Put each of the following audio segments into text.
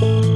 Bye.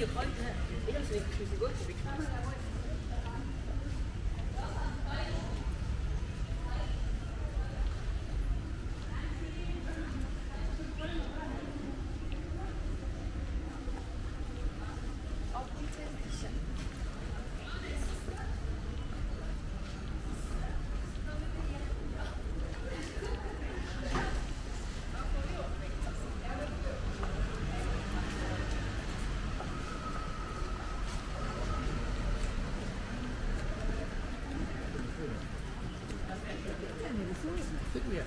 Ihr Freund, ich habe es nicht gut. Yes.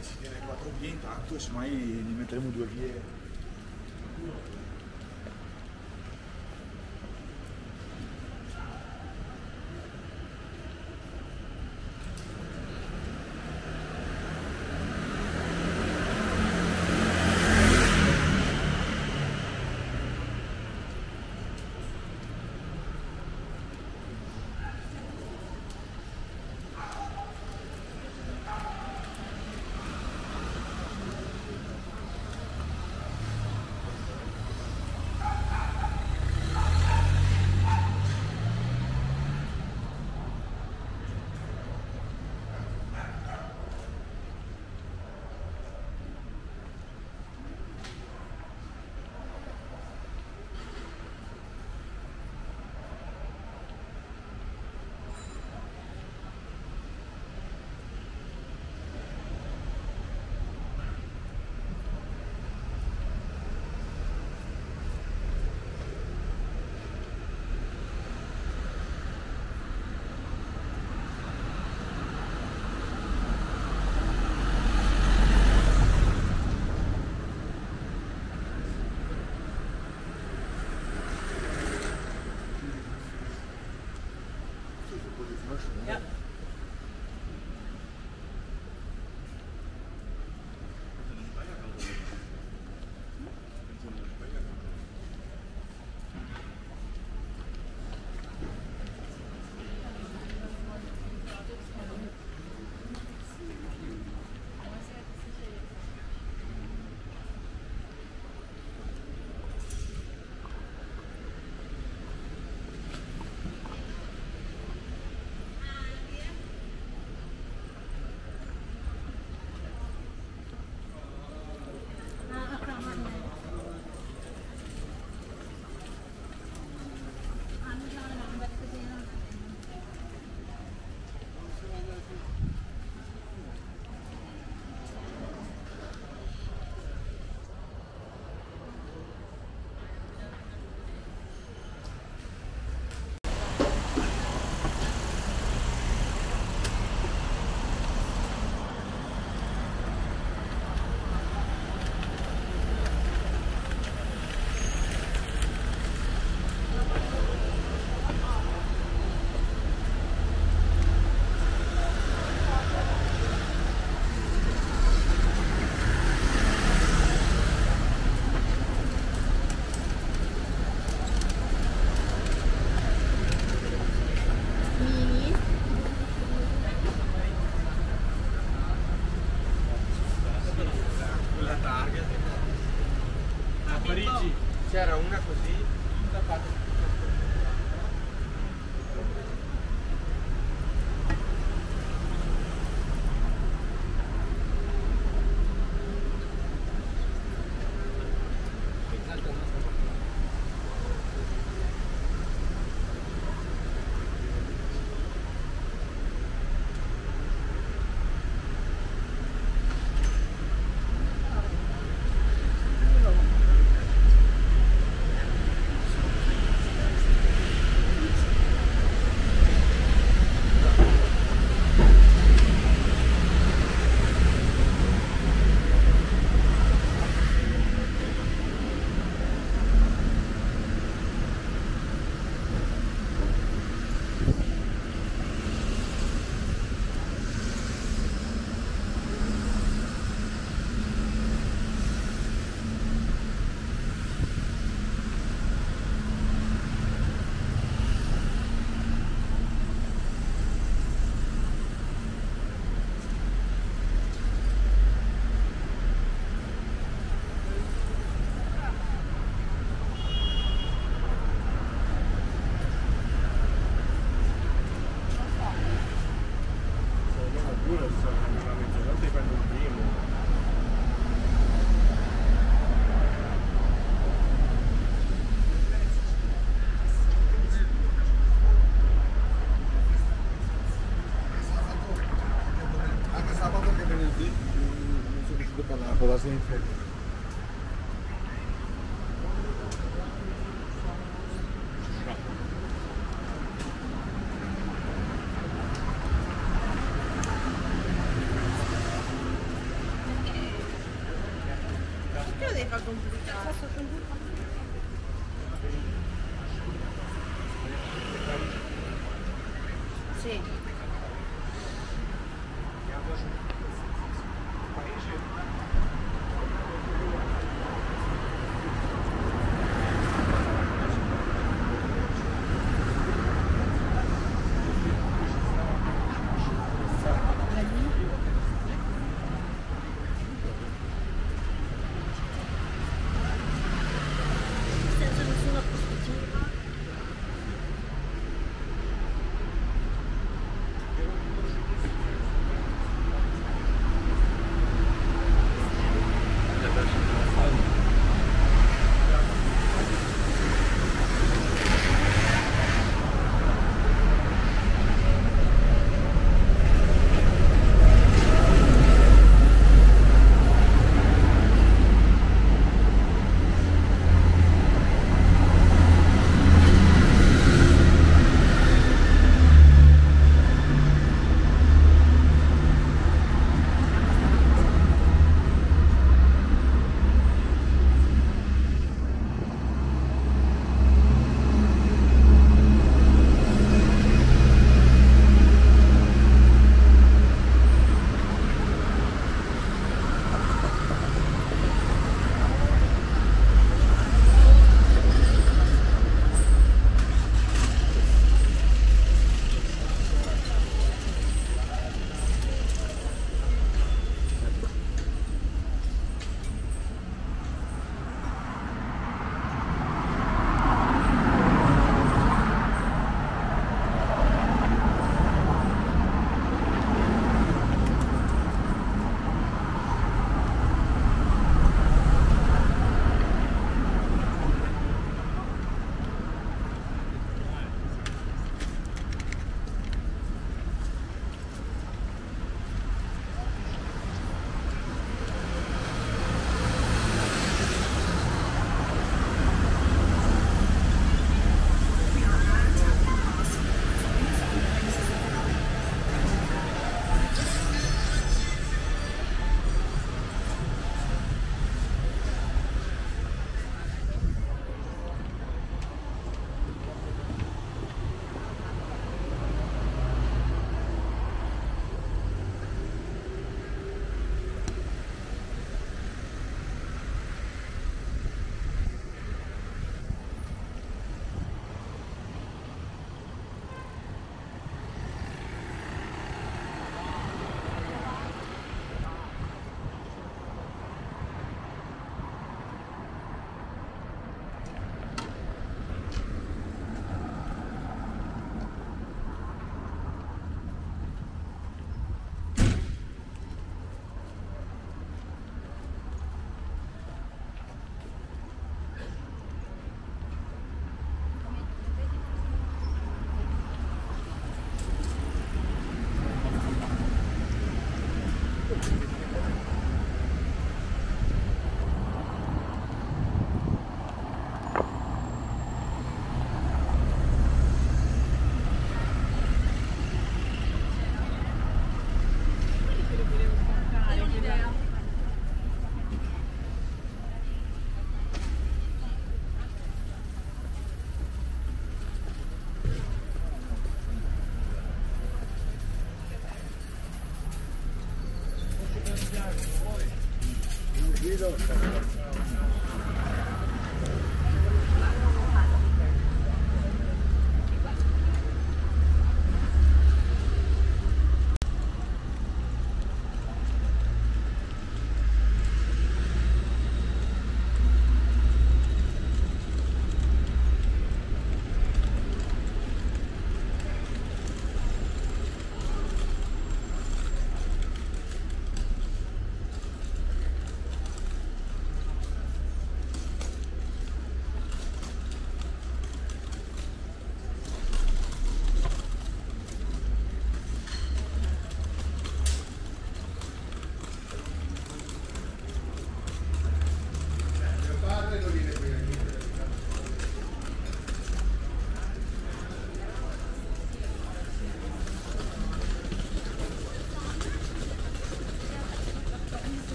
si tiene quattro vie intanto e semmai ne metteremo due vie. going forward.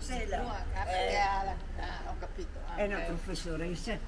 Marcella. Eh, eh, ah, ho capito. Anche. È una professoressa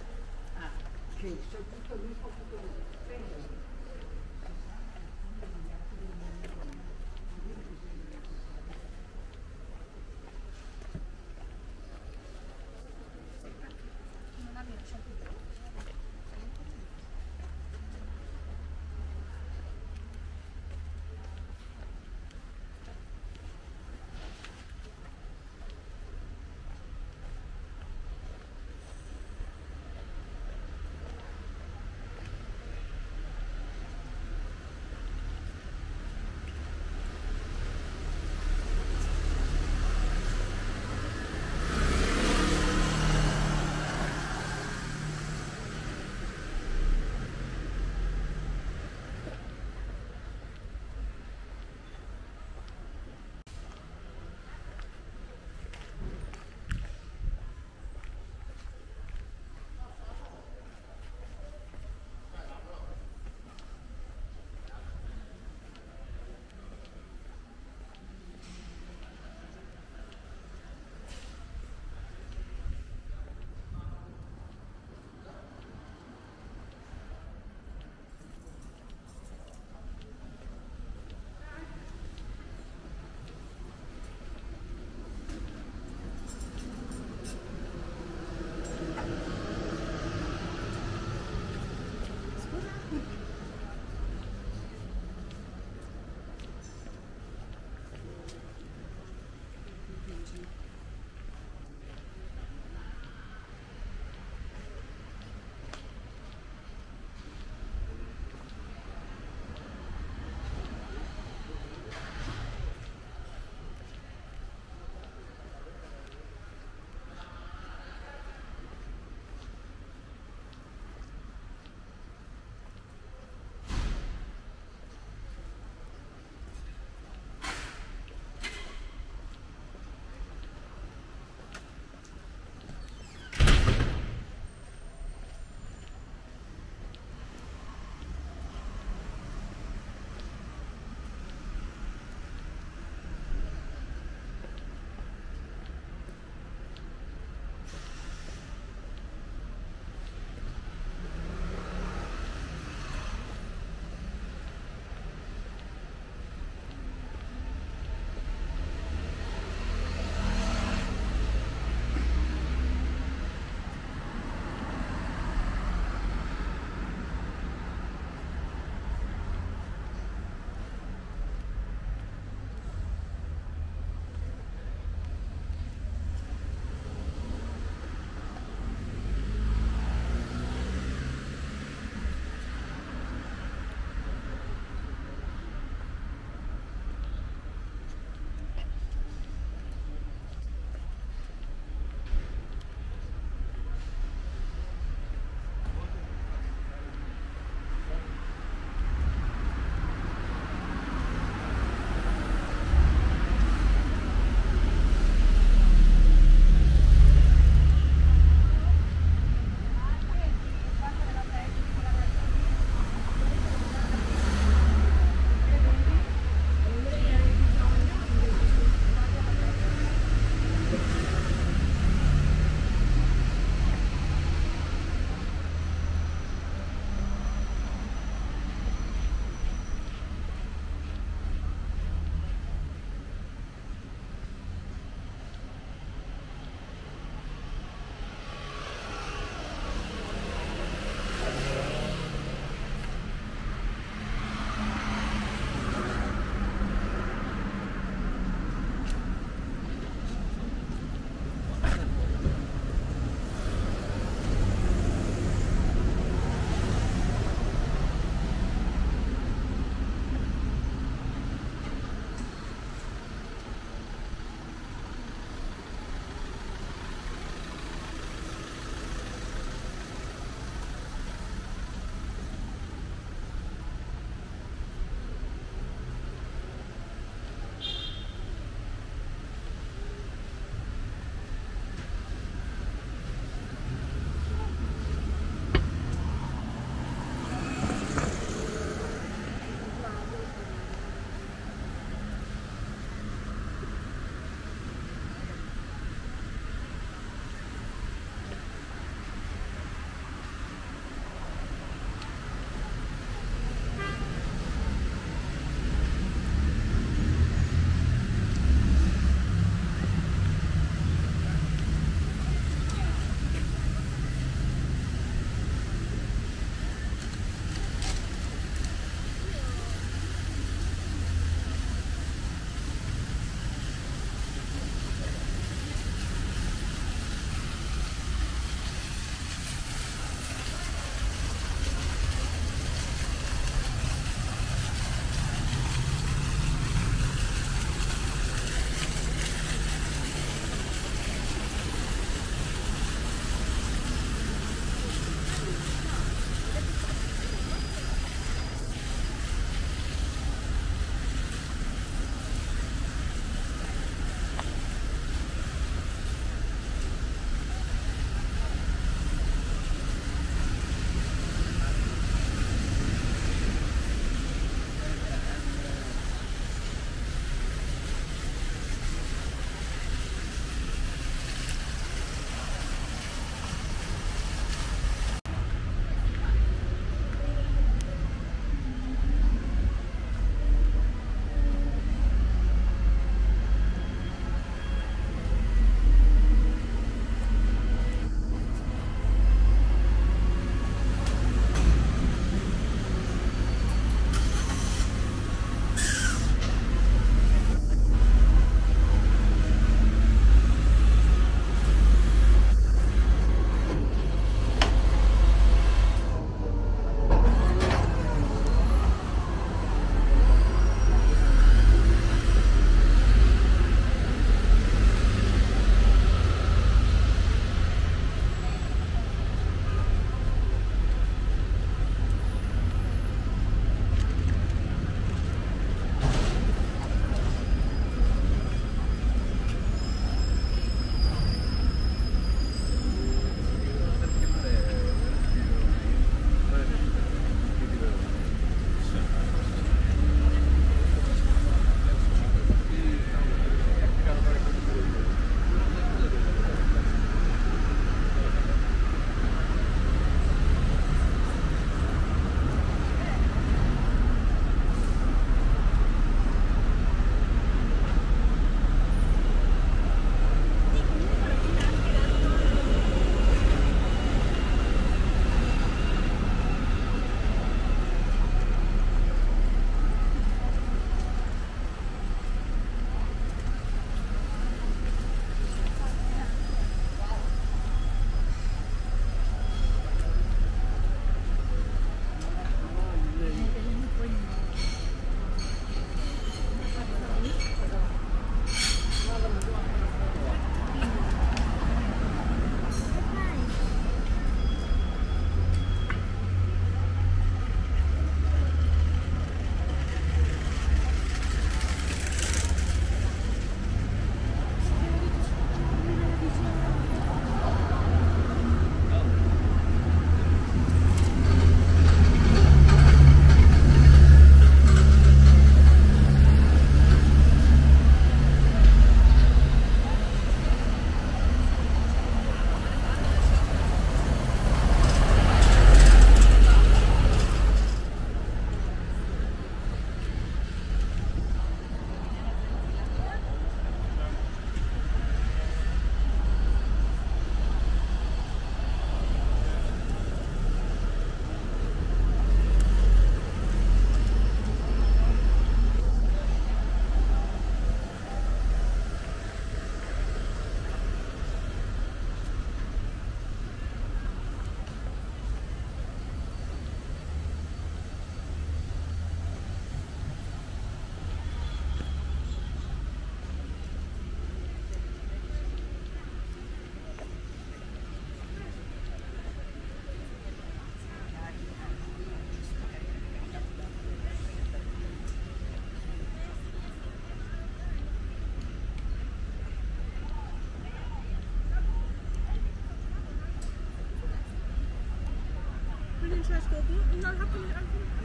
Flash gucken und dann hat ihr mich einfach.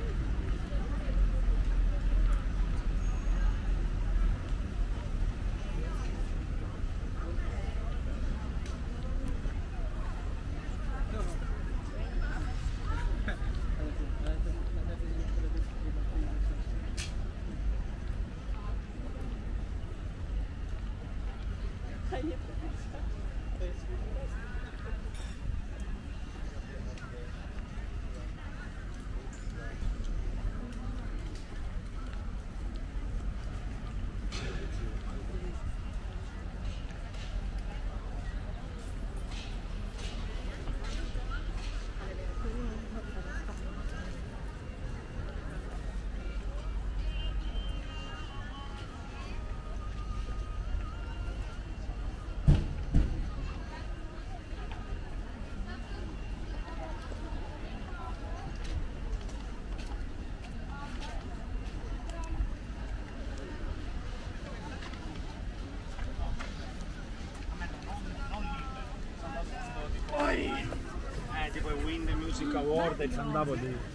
Il Wind Music Award e ci andavo lì.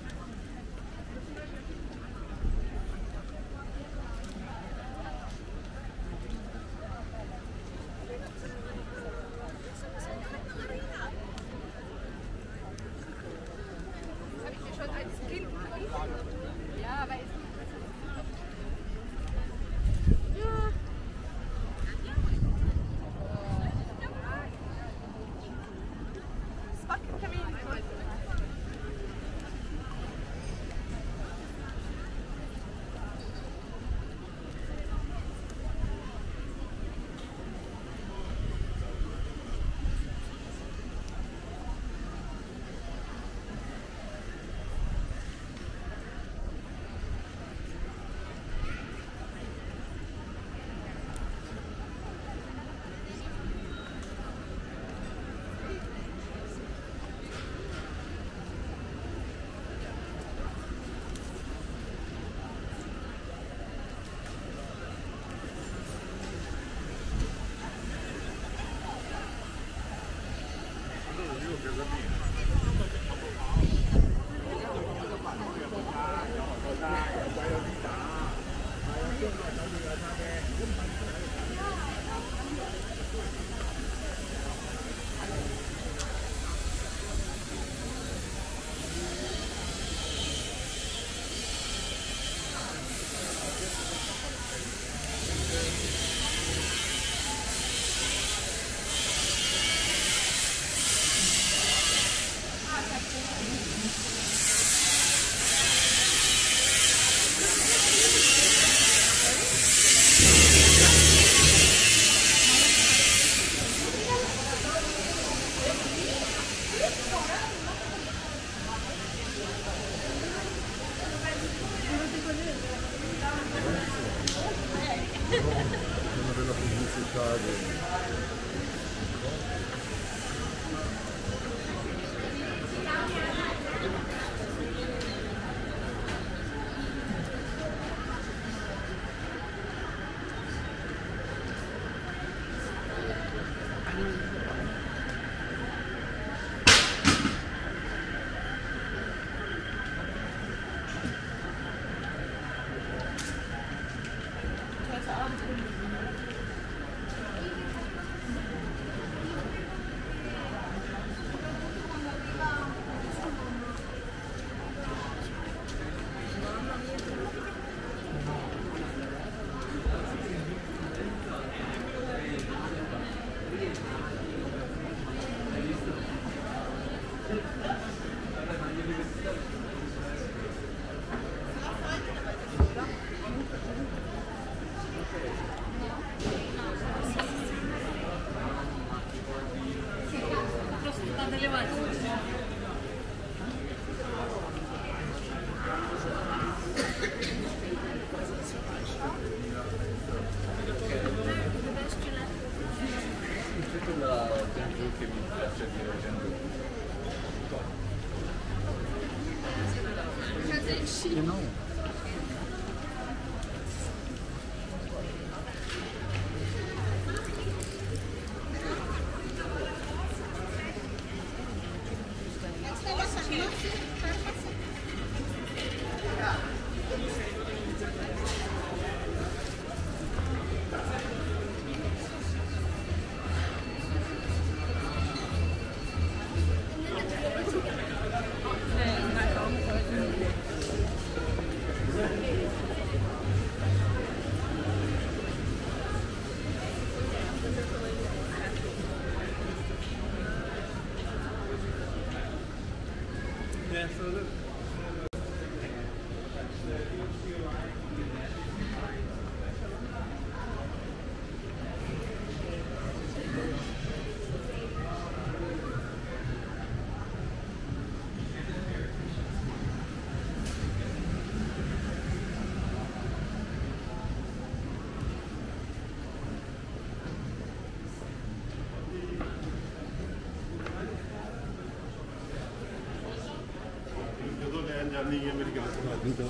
a minha americana. Então,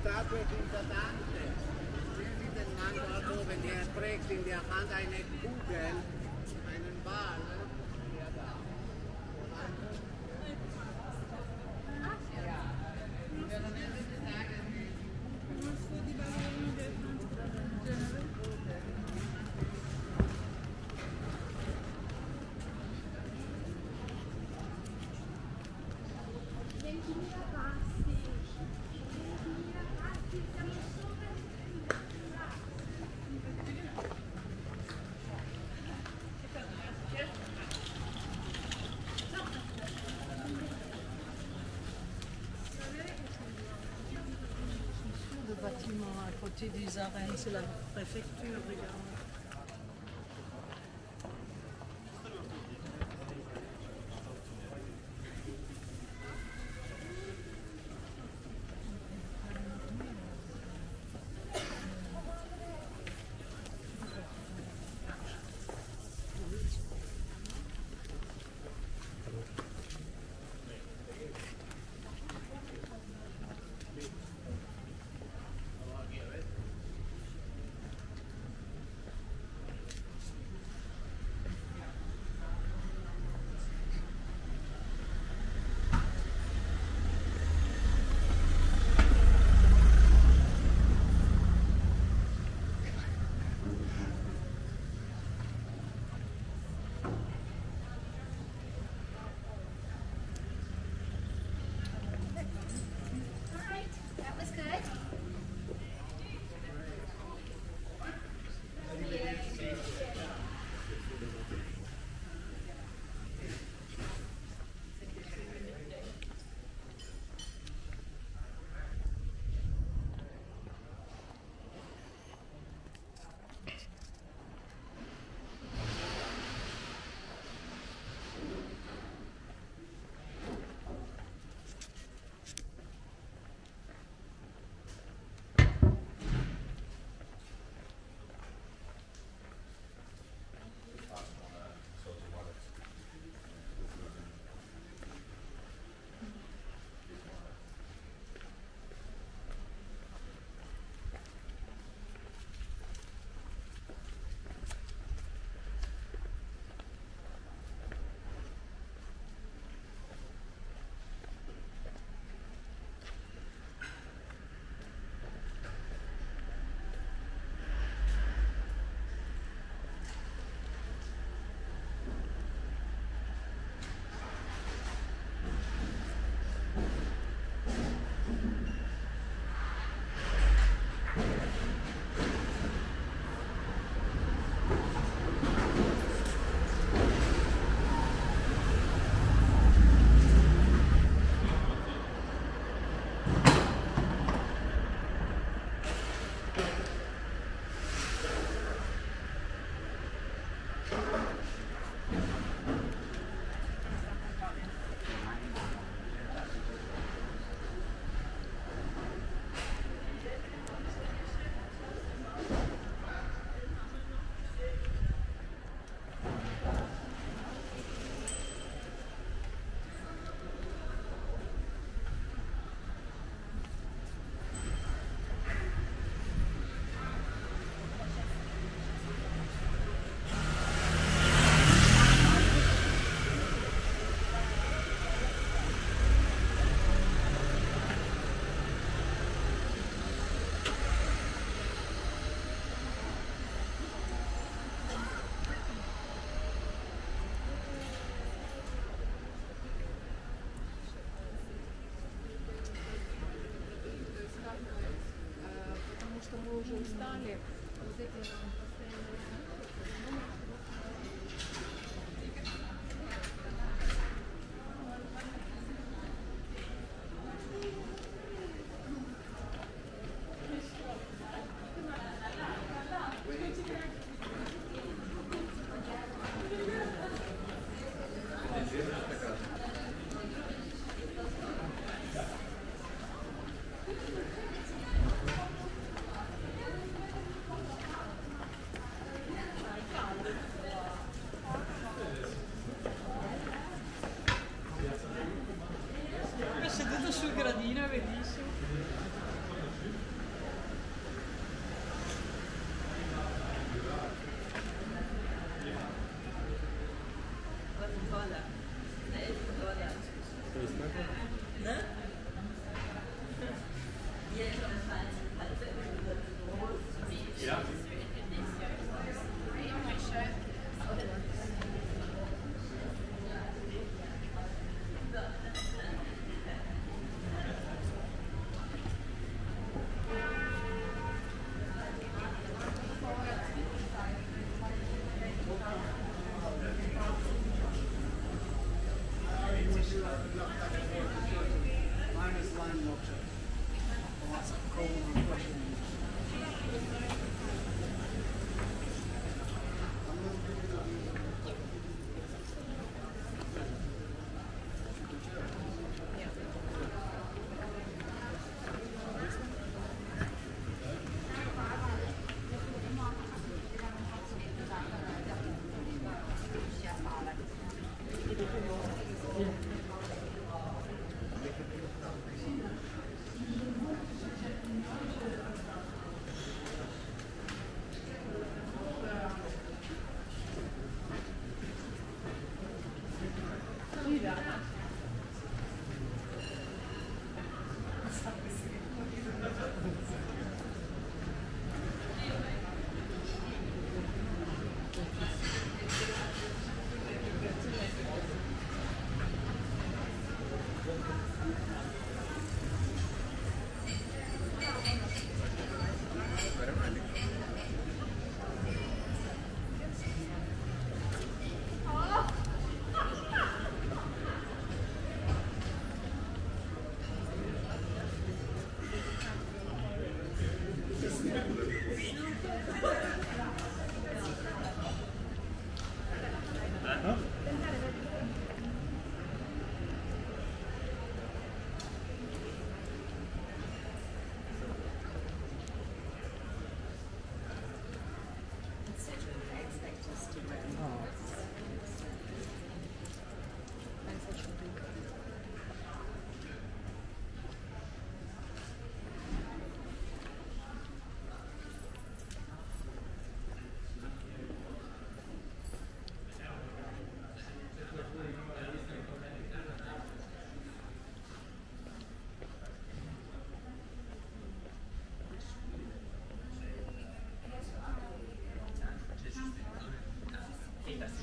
Statue hinter Dante. Sie den Mann dort oben, der trägt in der Hand eine à côté des arènes, c'est la préfecture, regarde. вы уже устали, вот эти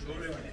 doble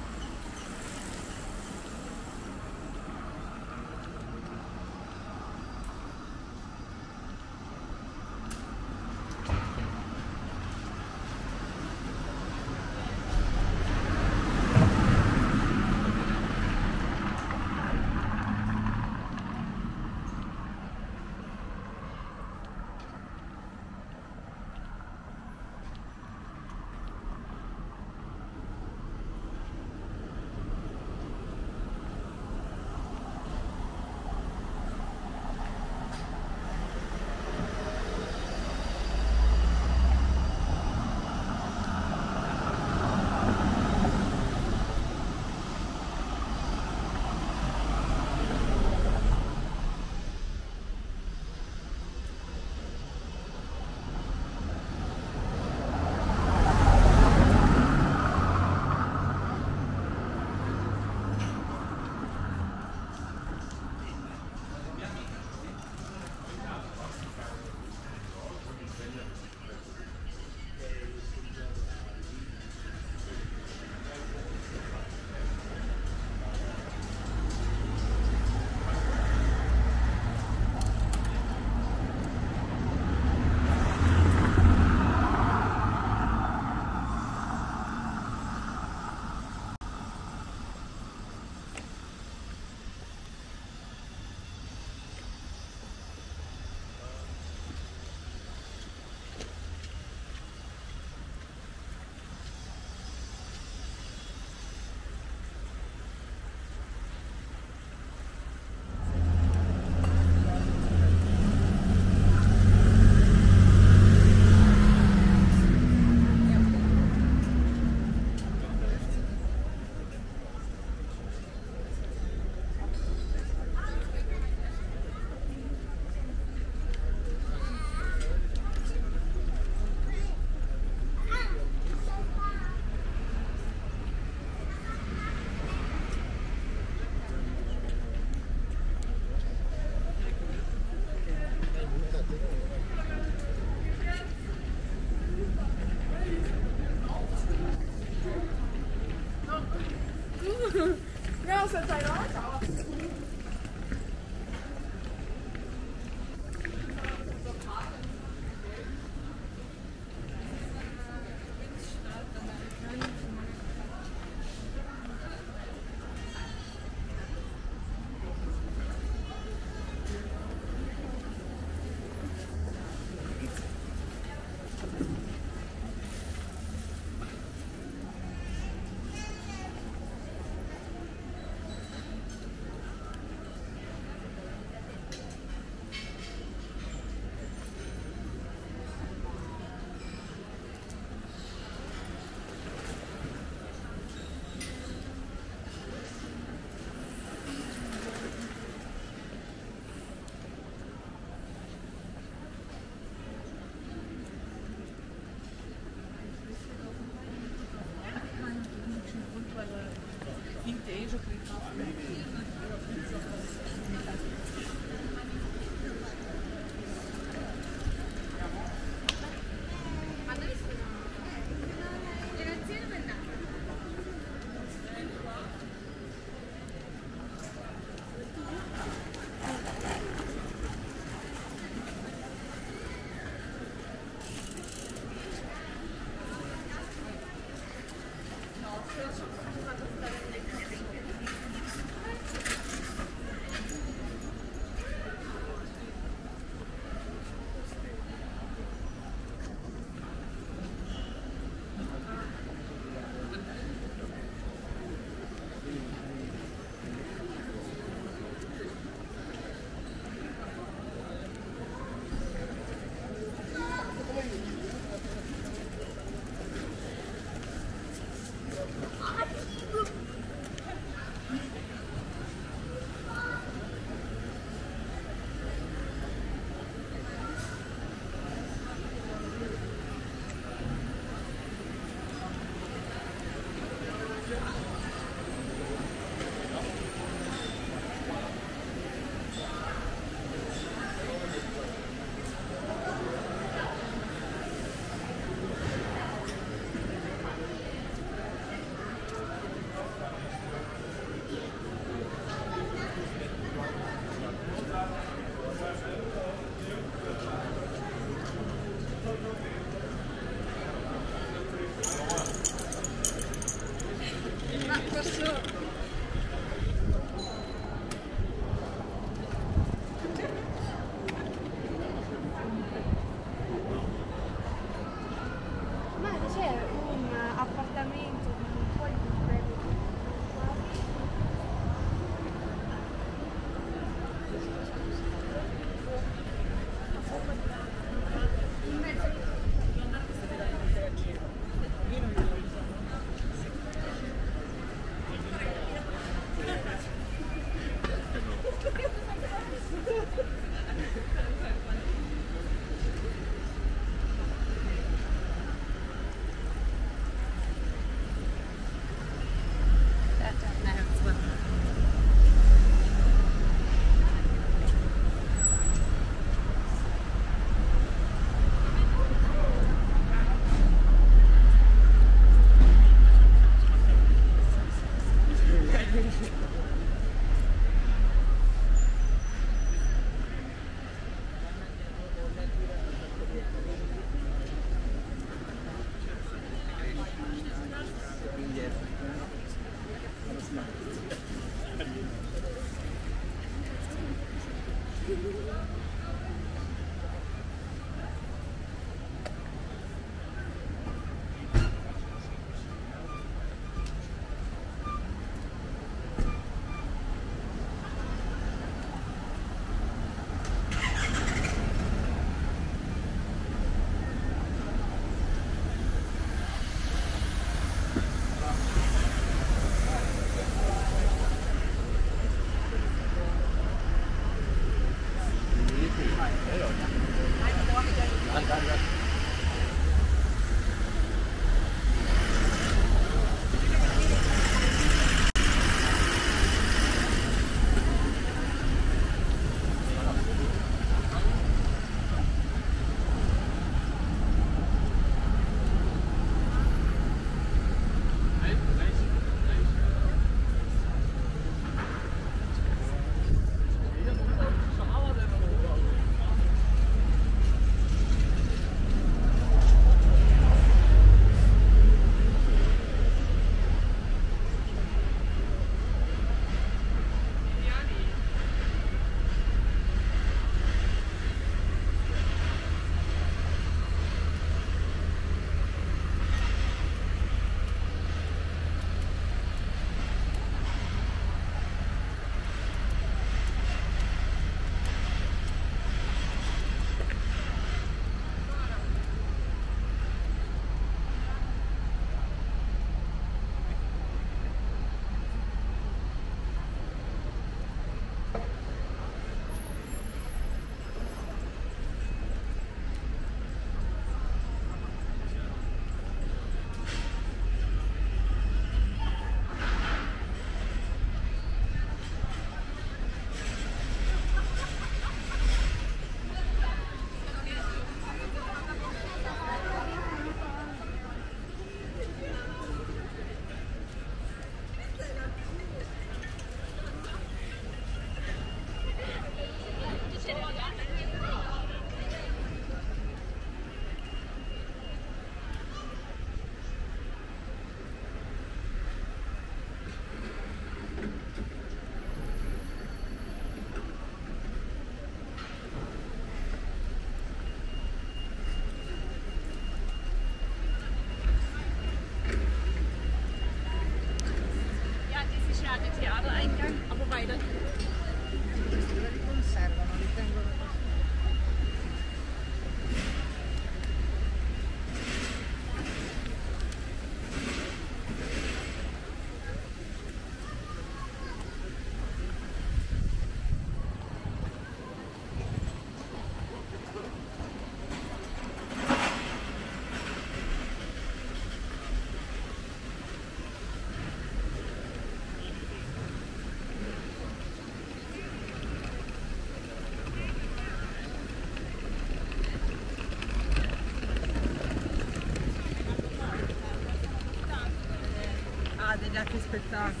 che spettacolo.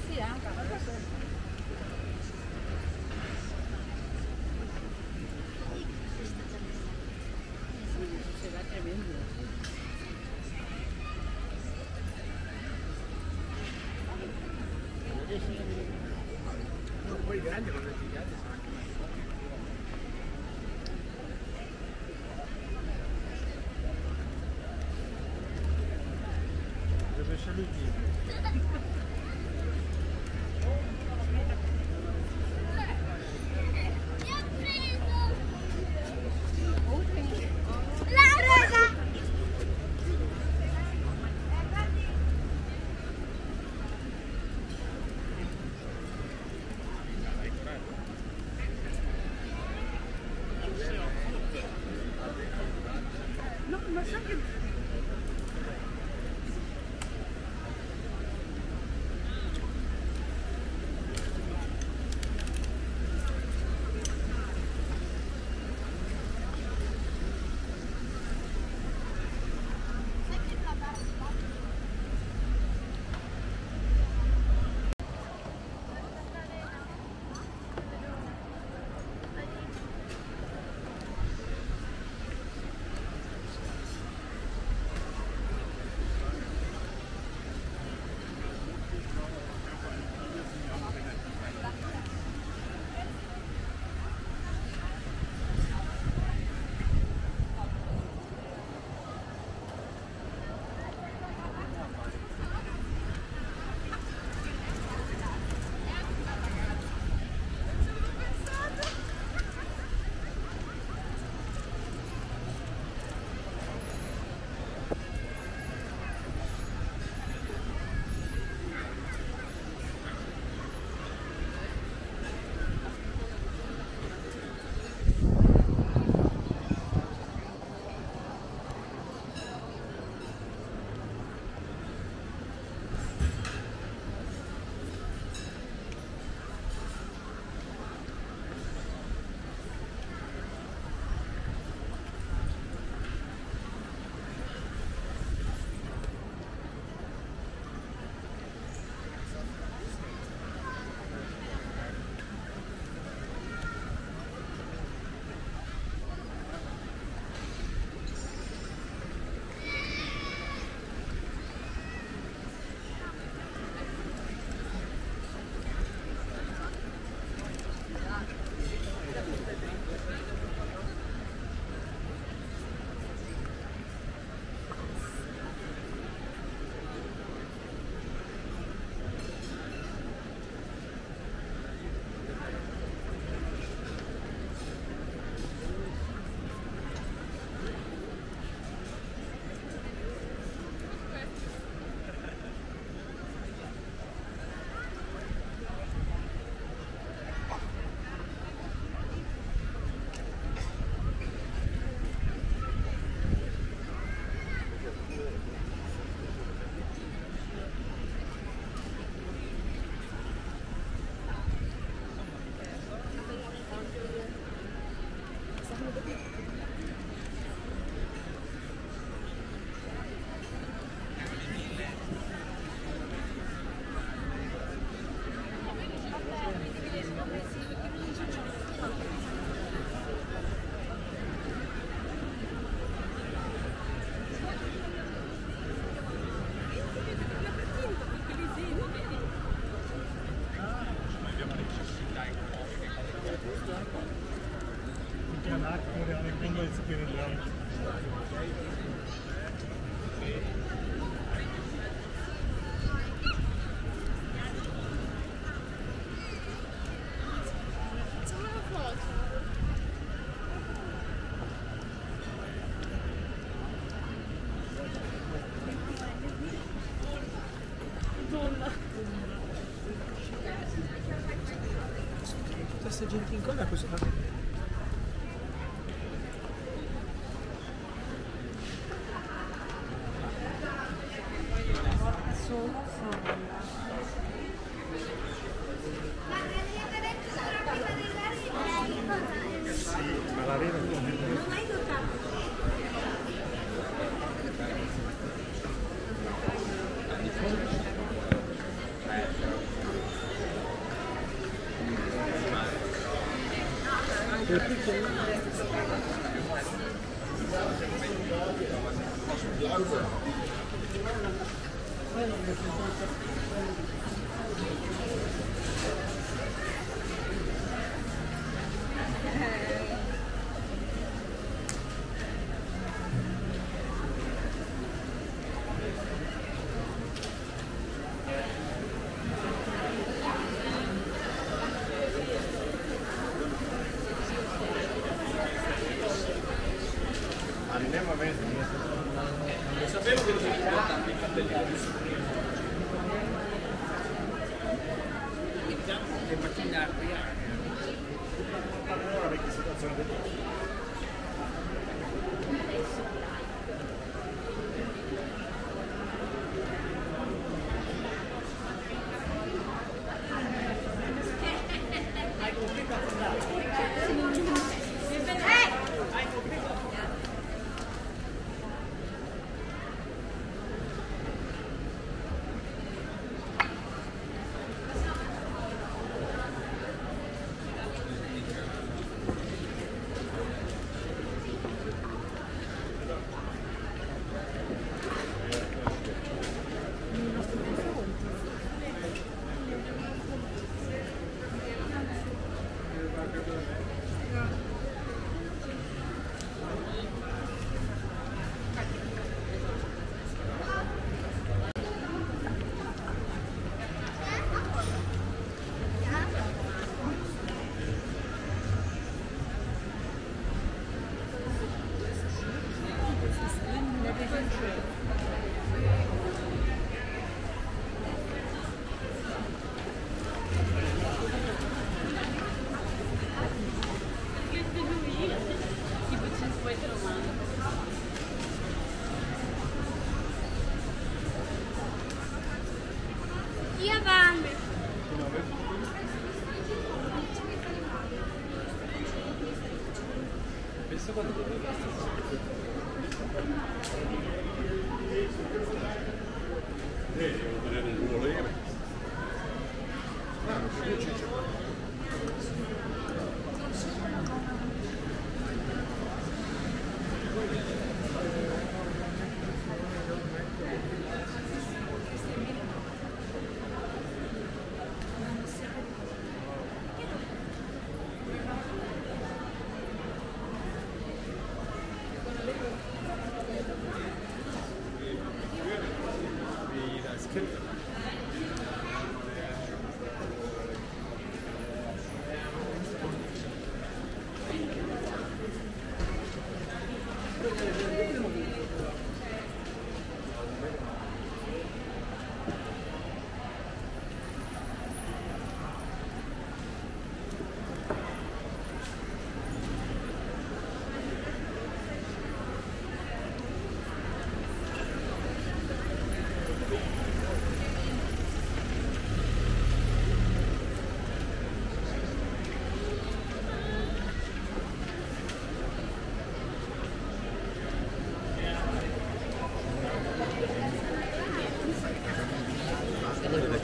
Gentile in coda a questo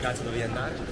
Dove cazzo dovevi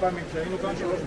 equipamento aí no canto.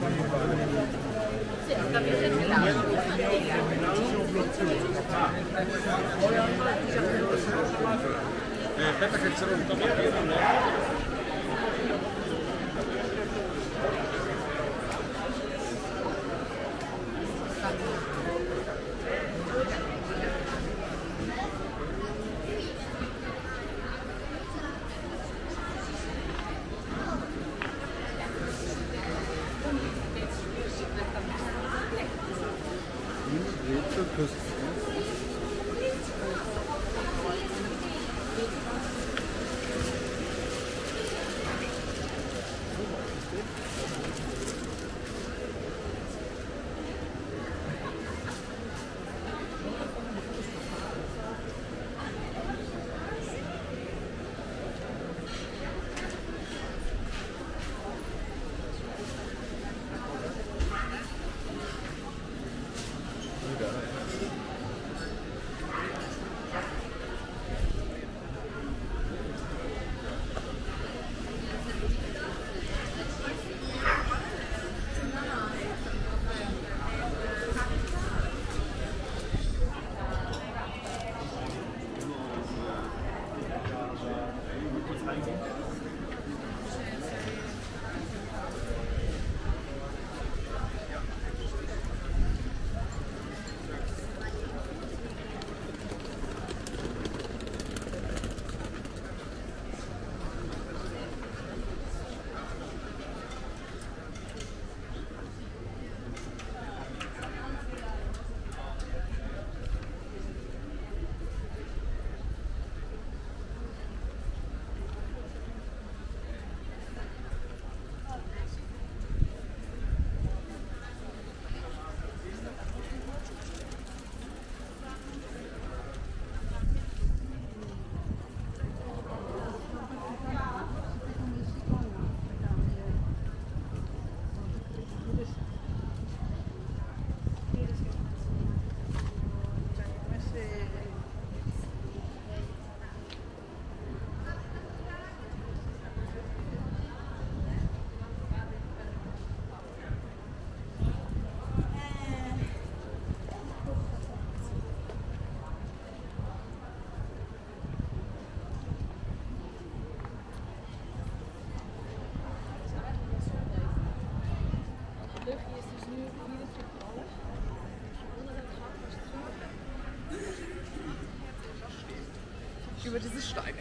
Über diese Steine.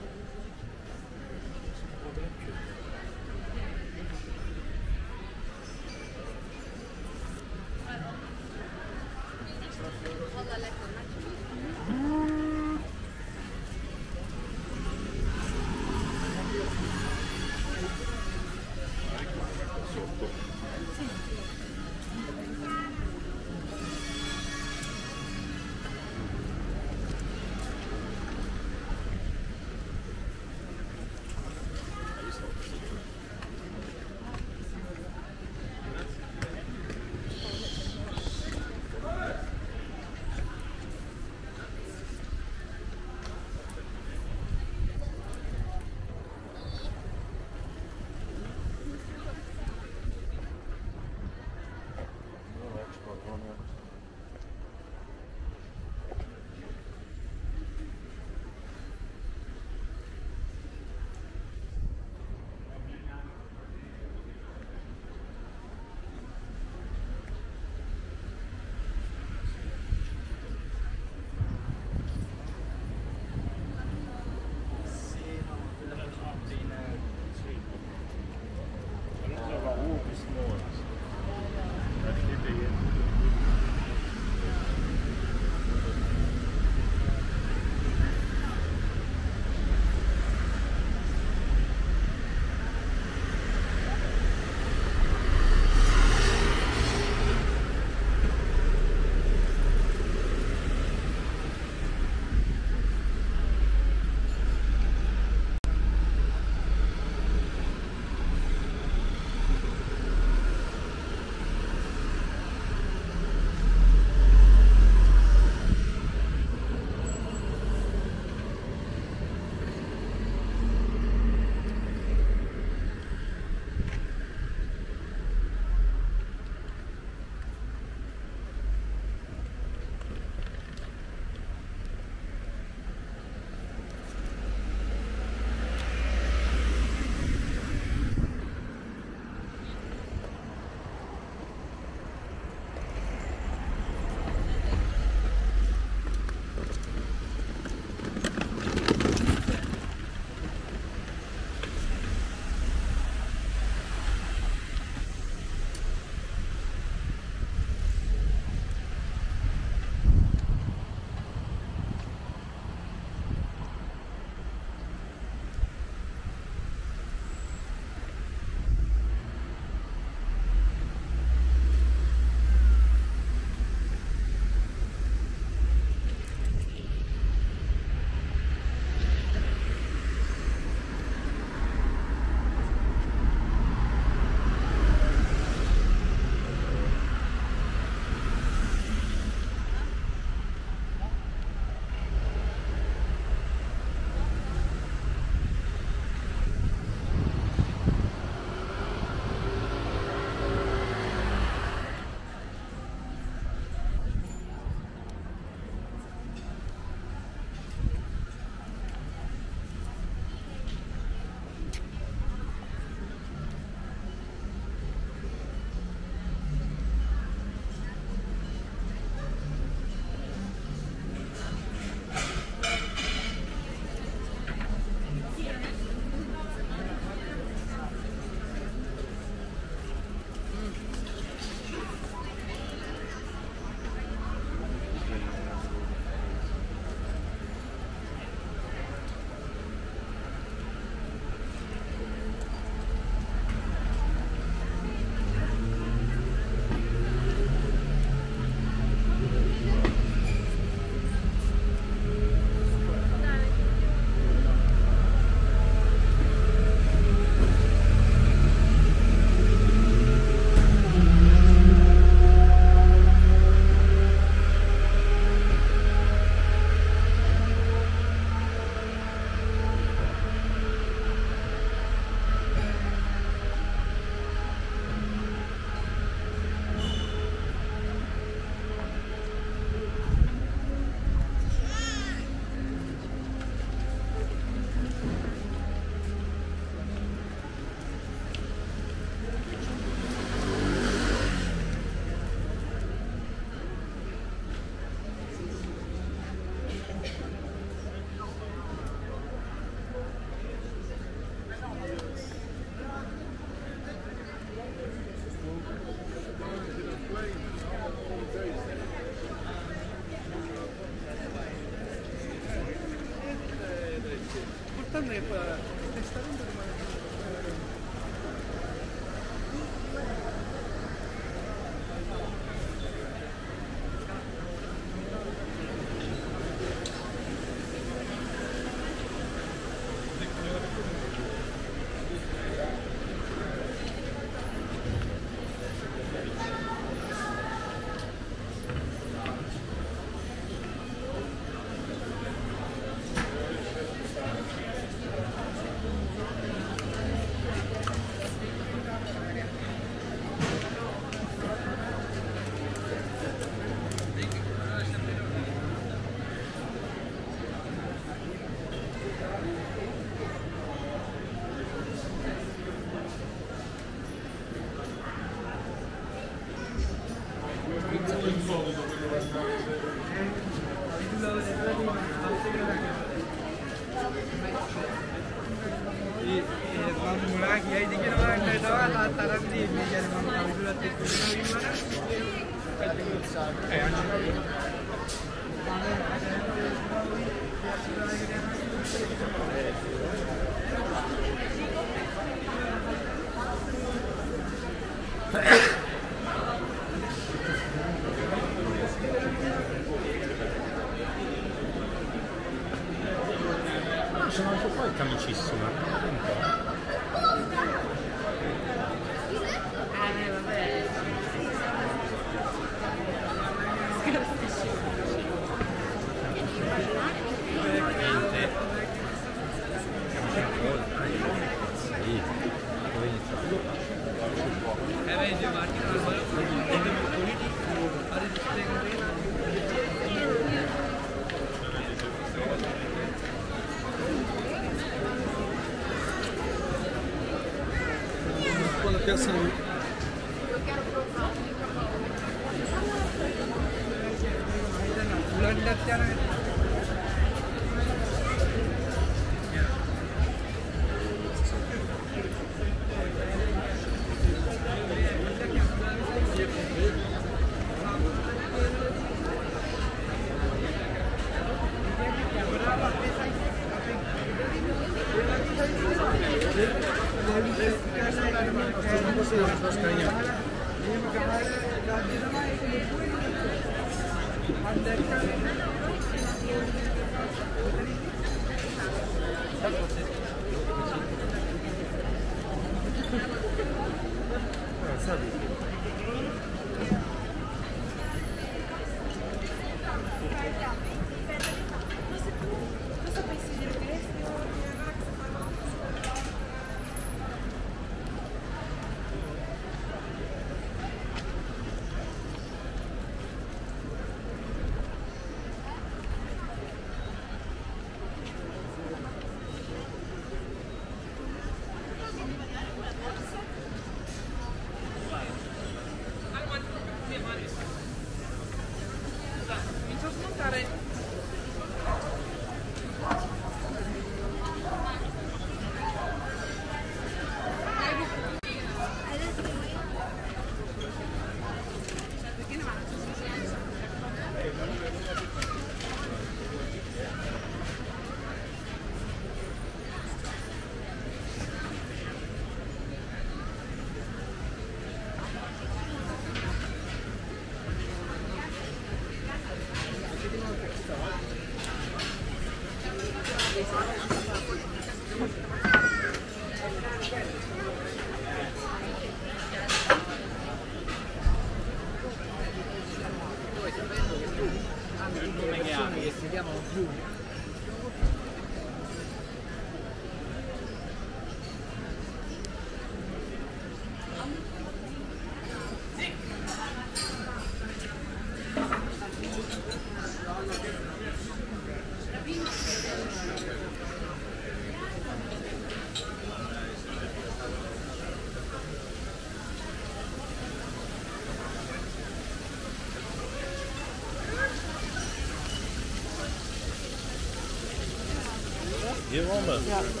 Yeah.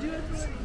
do it.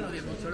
のでもちょ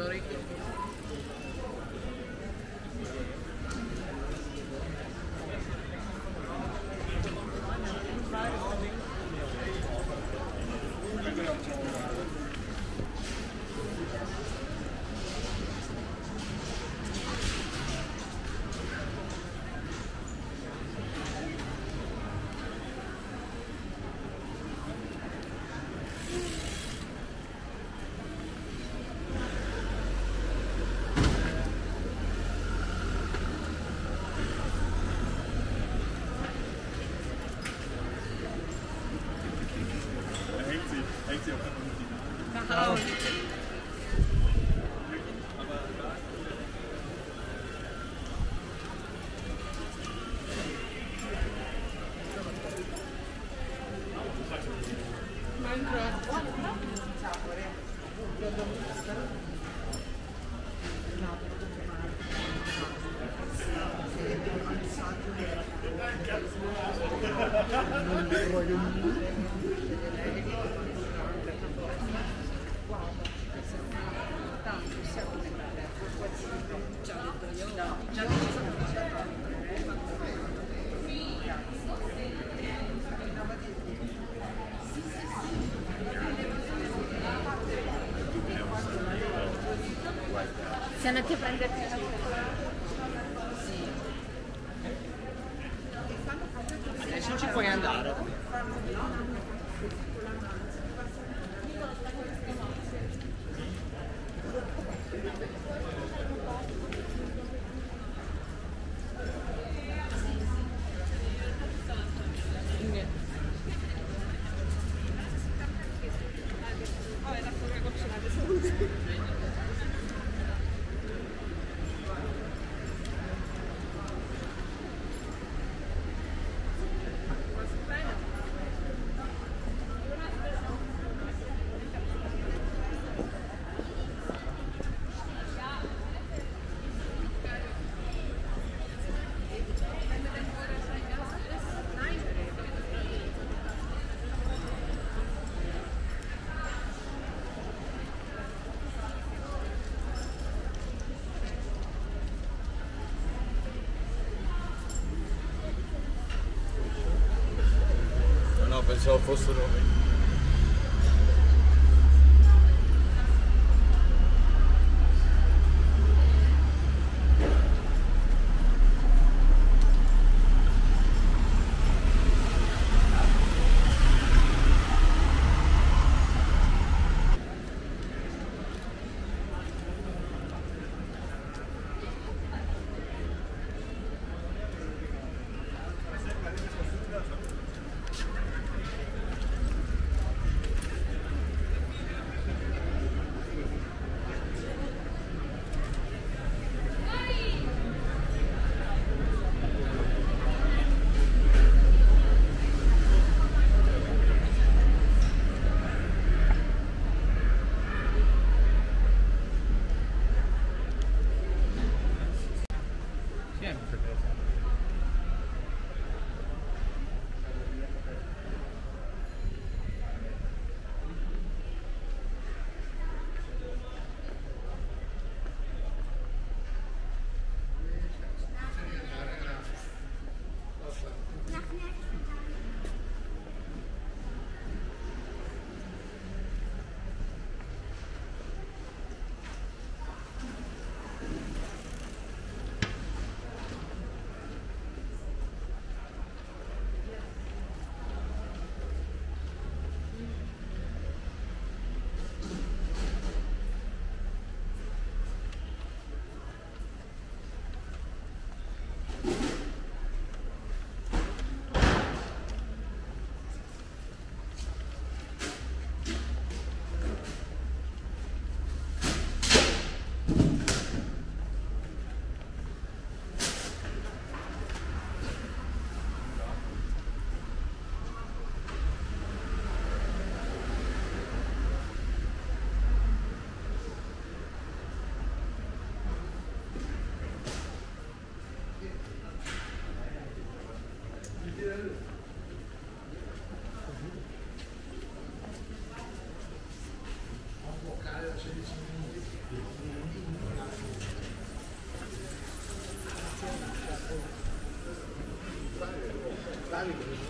નથી પણ pensavo fossero Sempre. for this. Ragazzo.